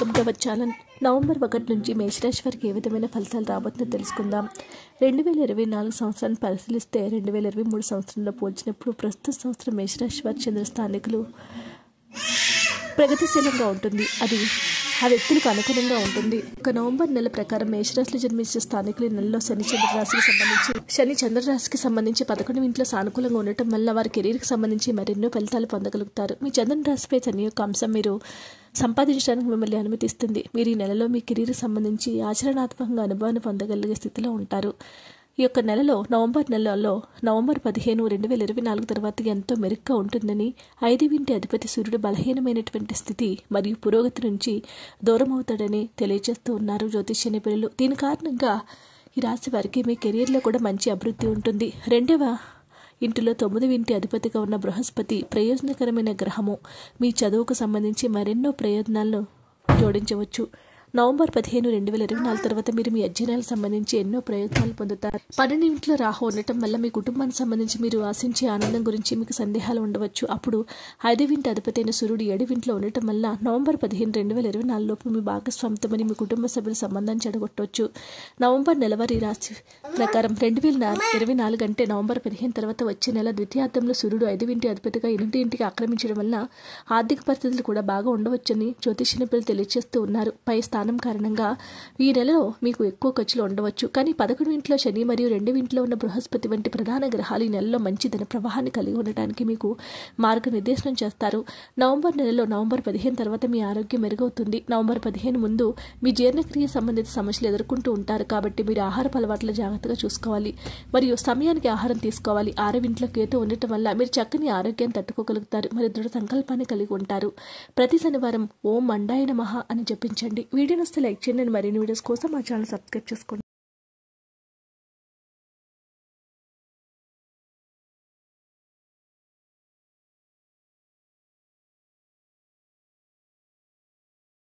Welcome channel November ఒకటి నుంచి మేషరాశి వారికి ఏ విధమైన ఫలితాలు రాబోతుందో తెలుసుకుందాం. రెండు వేల ఇరవై నాలుగు సంవత్సరాన్ని పరిశీలిస్తే రెండు వేల ఇరవై మూడు సంవత్సరంలో పోల్చినప్పుడు ప్రస్తుత సంవత్సరం మేషరాశి వారి చెందిన స్థానికులు ప్రగతిశీలంగా ఉంటుంది. అది ఆ వ్యక్తులకు అనుకూలంగా ఉంటుంది. ఒక నవంబర్ నెల ప్రకారం మేషరాశిలో జన్మించిన స్థానికులు నెలలో శని చంద్రరాశికి సంబంధించి శని చంద్రరాశికి సంబంధించి పదకొండు ఇంట్లో సానుకూలంగా ఉండటం వల్ల వారి కెరీర్కి సంబంధించి మరెన్నో ఫలితాలు పొందగలుగుతారు. మీ చంద్రన రాశిపై శని యొక్క అంశం మీరు సంపాదించడానికి మిమ్మల్ని అనుమతిస్తుంది. మీరు ఈ నెలలో మీ కెరీర్కి సంబంధించి ఆచరణాత్మకంగా అనుభవాన్ని పొందగలిగే స్థితిలో ఉంటారు. ఈ యొక్క నెలలో నవంబర్ నెలలో నవంబర్ పదిహేను రెండు వేల ఇరవై నాలుగు తర్వాత ఎంతో మెరుగ్గా ఉంటుందని ఐదు వింటి అధిపతి సూర్యుడు బలహీనమైనటువంటి స్థితి మరియు పురోగతి నుంచి దూరమవుతాడని తెలియజేస్తూ ఉన్నారు జ్యోతిష్య నిపుణులు. దీని కారణంగా ఈ రాశి వారికి మీ కెరీర్లో కూడా మంచి అభివృద్ధి ఉంటుంది. రెండవ ఇంటిలో తొమ్మిది ఇంటి అధిపతిగా ఉన్న బృహస్పతి ప్రయోజనకరమైన గ్రహము. మీ చదువుకు సంబంధించి మరెన్నో ప్రయోజనాలను జోడించవచ్చు. నవంబర్ పదిహేను రెండు వేల ఇరవై నాలుగు తర్వాత మీరు మీ అధ్యయనాలకు సంబంధించి ఎన్నో ప్రయోజనాలు పొందుతారు. పన్నెండు ఇంట్లో రాహు ఉండటం వల్ల మీ కుటుంబానికి సంబంధించి మీరు ఆశించే ఆనందం గురించి మీకు సందేహాలు ఉండవచ్చు. అప్పుడు ఐదవింటి అధిపతి అయిన సూర్యుడు ఏడువింట్లో ఉండటం వల్ల నవంబర్ పదిహేను రెండు వేల ఇరవై నాలుగు లోపు మీ భాగస్వామితో మీ కుటుంబ సభ్యుల సంబంధాన్ని చెడగొట్టవచ్చు. నవంబర్ నెలవారీ రాశి ప్రకారం రెండు వేల ఇరవై నాలుగు అంటే నవంబర్ పదిహేను తర్వాత వచ్చే నెల ద్వితీయార్థంలో సూర్యుడు ఐదవింటి అధిపతిగా ఎనిమిది ఇంటికి ఆక్రమించడం వల్ల ఆర్థిక పరిస్థితులు కూడా బాగా ఉండవచ్చని జ్యోతిష నిపుణులు తెలియజేస్తూ ఉన్నారు. పై స్థానం కారణంగా ఈ నెలలో మీకు ఎక్కువ ఖర్చులు ఉండవచ్చు. కానీ పదకొండు ఇంట్లో శని మరియు రెండు ఇంట్లో ఉన్న బృహస్పతి వంటి ప్రధాన గ్రహాలు ఈ నెలలో మంచి ధన ప్రవాహాన్ని కలిగి ఉండటానికి మీకు మార్గనిర్దేశనం చేస్తారు. నవంబర్ నెలలో నవంబర్ పదిహేను తర్వాత మీ ఆరోగ్యం మెరుగవుతుంది. నవంబర్ పదిహేను ముందు మీ జీర్ణక్రియ సంబంధిత సమస్యలు ఎదుర్కొంటూ ఉంటారు కాబట్టి మీరు ఆహార అలవాట్లు జాగ్రత్తగా చూసుకోవాలి. మరియు సమయానికి ఆహారం తీసుకోవాలి. ఆరవింట్లో కేతు ఉండటం వల్ల మీరు చక్కని ఆరోగ్యాన్ని తట్టుకోగలుగుతారు. మరి దృఢ సంకల్పాన్ని కలిగి ఉంటారు. ప్రతి శనివారం ఓం మండాయన మహా అని జపించండి. వీడియో వస్తే లైక్ చేయండి. మరిన్ని వీడియోస్ కోసం మా ఛానల్ సబ్స్క్రైబ్ చేసుకోండి.